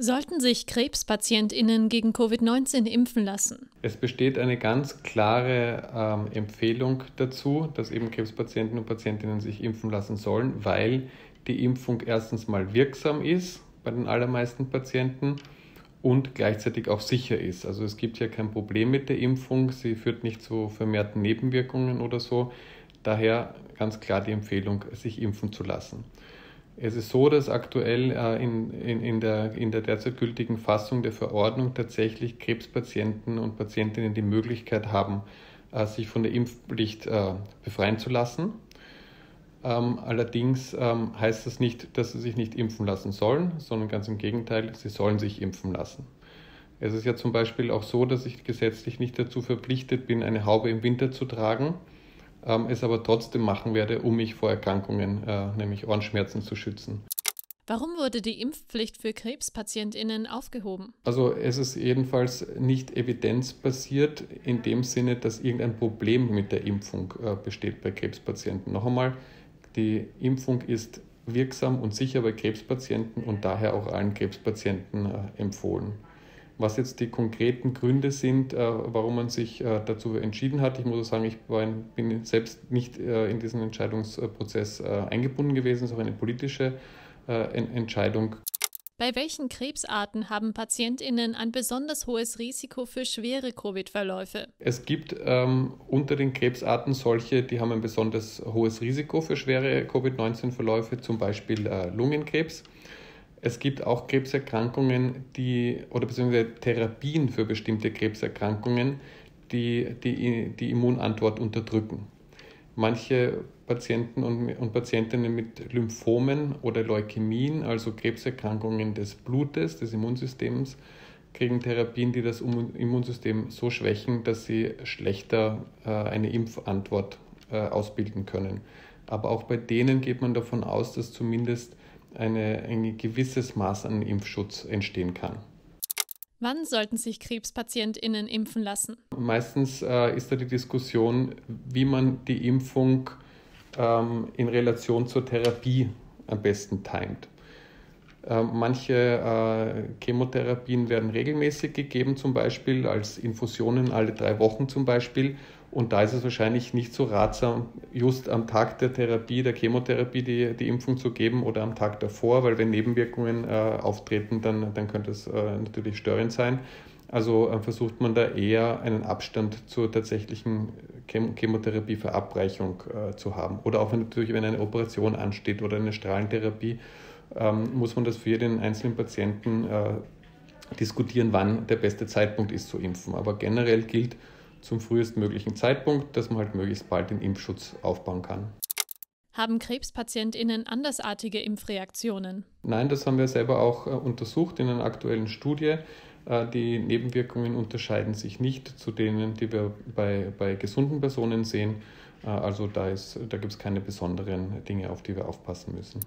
Sollten sich Krebspatientinnen gegen Covid-19 impfen lassen? Es besteht eine ganz klare ähm, Empfehlung dazu, dass eben Krebspatienten und Patientinnen sich impfen lassen sollen, weil die Impfung erstens mal wirksam ist bei den allermeisten Patienten und gleichzeitig auch sicher ist. Also es gibt ja kein Problem mit der Impfung, sie führt nicht zu vermehrten Nebenwirkungen oder so. Daher ganz klar die Empfehlung, sich impfen zu lassen. Es ist so, dass aktuell äh, in, in, in, der, in der derzeit gültigen Fassung der Verordnung tatsächlich Krebspatienten und Patientinnen die Möglichkeit haben, äh, sich von der Impfpflicht äh, befreien zu lassen. Ähm, allerdings ähm, heißt das nicht, dass sie sich nicht impfen lassen sollen, sondern ganz im Gegenteil, sie sollen sich impfen lassen. Es ist ja zum Beispiel auch so, dass ich gesetzlich nicht dazu verpflichtet bin, eine Haube im Winter zu tragen ähm, es aber trotzdem machen werde, um mich vor Erkrankungen, äh, nämlich Ohrenschmerzen, zu schützen. Warum wurde die Impfpflicht für Krebspatientinnen aufgehoben? Also es ist jedenfalls nicht evidenzbasiert in dem Sinne, dass irgendein Problem mit der Impfung äh, besteht bei Krebspatienten. Noch einmal, die Impfung ist wirksam und sicher bei Krebspatienten und daher auch allen Krebspatienten äh, empfohlen. Was jetzt die konkreten Gründe sind, äh, warum man sich äh, dazu entschieden hat, ich muss sagen, ich bin selbst nicht äh, in diesen Entscheidungsprozess eingebunden gewesen, es ist auch eine politische Entscheidung. Bei welchen Krebsarten haben PatientInnen ein besonders hohes Risiko für schwere Covid-Verläufe? Es gibt ähm, unter den Krebsarten solche, die haben ein besonders hohes Risiko für schwere Covid-19-Verläufe, zum Beispiel äh, Lungenkrebs. Es gibt auch Krebserkrankungen, die oder beziehungsweise Therapien für bestimmte Krebserkrankungen, die die, die Immunantwort unterdrücken. Manche Patienten und, und Patientinnen mit Lymphomen oder Leukämien, also Krebserkrankungen des Blutes, des Immunsystems, kriegen Therapien, die das Immunsystem so schwächen, dass sie schlechter äh, eine Impfantwort äh, ausbilden können. Aber auch bei denen geht man davon aus, dass zumindest eine, ein gewisses Maß an Impfschutz entstehen kann. Wann sollten sich KrebspatientInnen impfen lassen? Meistens äh, ist da die Diskussion, wie man die Impfung ähm, in Relation zur Therapie am besten timet. Äh, manche äh, Chemotherapien werden regelmäßig gegeben, zum Beispiel als Infusionen alle drei Wochen zum Beispiel. Und da ist es wahrscheinlich nicht so ratsam, just am Tag der Therapie, der Chemotherapie, die, die Impfung zu geben oder am Tag davor, weil wenn Nebenwirkungen äh, auftreten, dann, dann könnte es äh, natürlich störend sein. Also äh, versucht man da eher einen Abstand zur tatsächlichen Chem Chemotherapie-Verabreichung äh, zu haben. Oder auch wenn natürlich, wenn eine Operation ansteht oder eine Strahlentherapie, ähm, muss man das für jeden einzelnen Patienten äh, diskutieren, wann der beste Zeitpunkt ist zu impfen. Aber generell gilt, zum frühestmöglichen Zeitpunkt, dass man halt möglichst bald den Impfschutz aufbauen kann. Haben KrebspatientInnen andersartige Impfreaktionen? Nein, das haben wir selber auch äh, untersucht in einer aktuellen Studie. Äh, die Nebenwirkungen unterscheiden sich nicht zu denen, die wir bei, bei gesunden Personen sehen. Äh, also da, da gibt es keine besonderen Dinge, auf die wir aufpassen müssen.